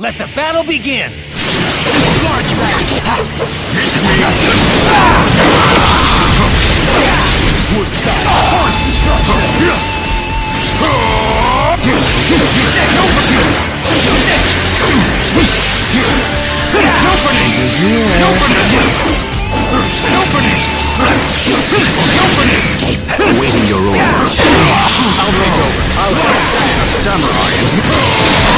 Let the battle begin! Large back! Hit me! Woodstock! Force destruction! Escape! Your orders. I'll take over. I'll A samurai is...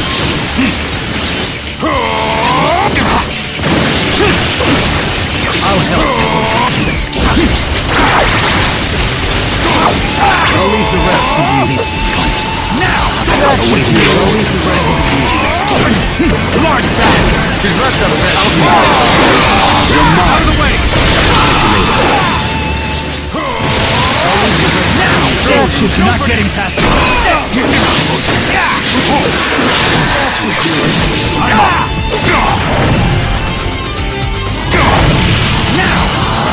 the rest you. This is good. Now! That should do. I'll leave the rest to you to escape. Large back! His rest of it. I'll take Your Out of the way! That should Not getting past me!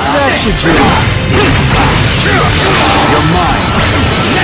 That should do. This is Your mind. That it.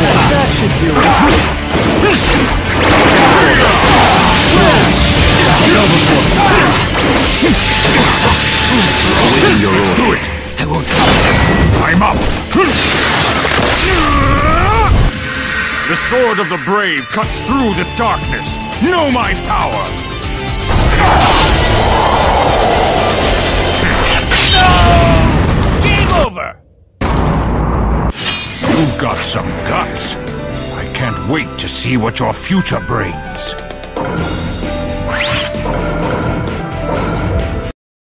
That should do it. Awaiting your orders. Do it! I won't. I'm up! The sword of the brave cuts through the darkness. Know my power! Got some guts. I can't wait to see what your future brings.